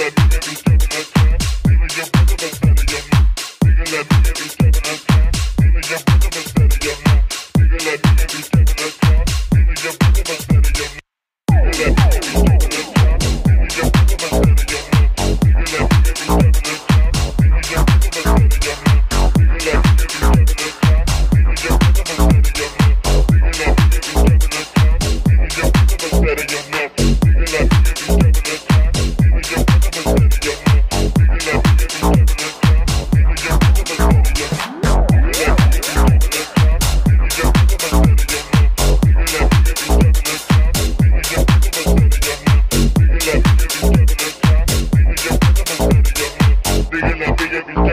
that nigga be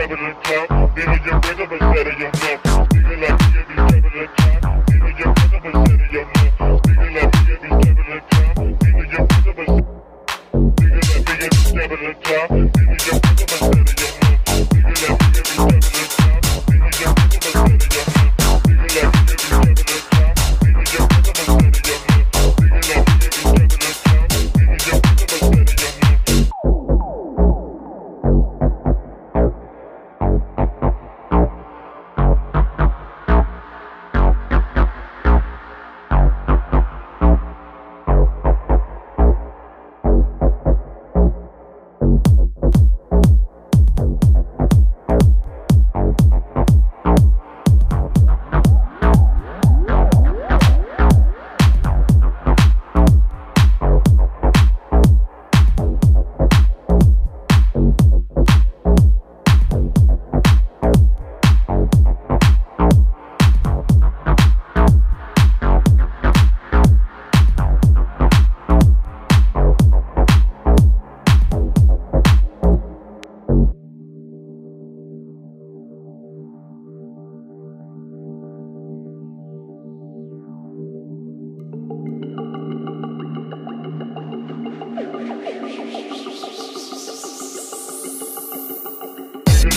stepping on top. Baby, your rhythm is better, your mouth. Speaking like you be stepping on top. Baby, your rhythm is better, your mouth. Speaking like you be stepping on top. Baby, your rhythm is. Speaking like you be stepping on top. Baby, your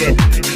Yeah.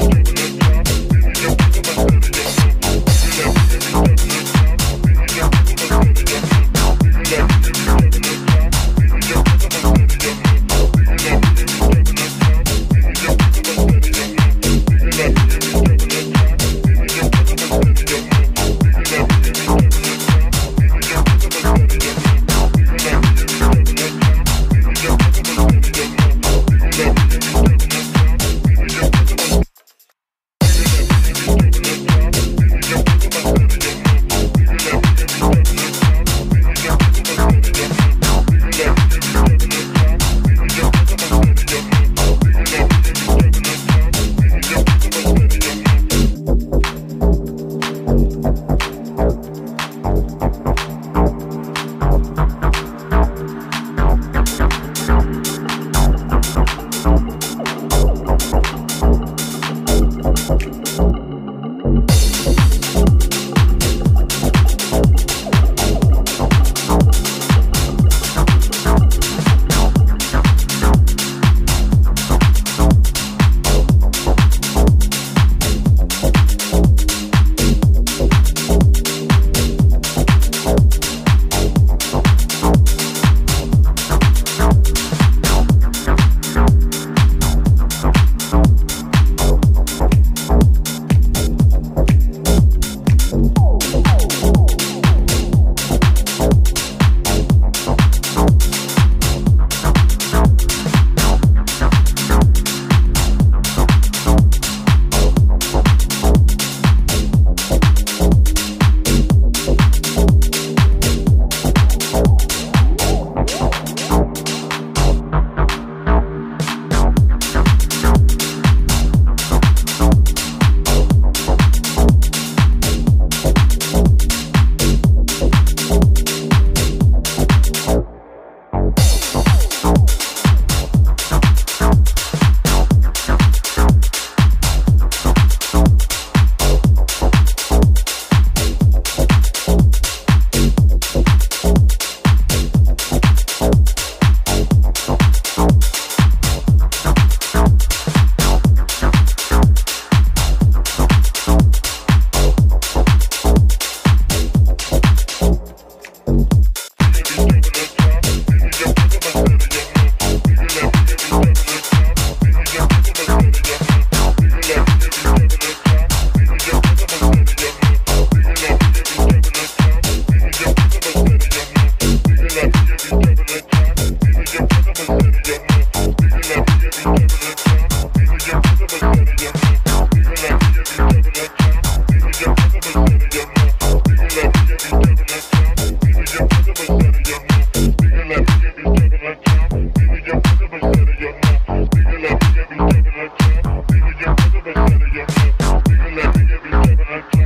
Get, get.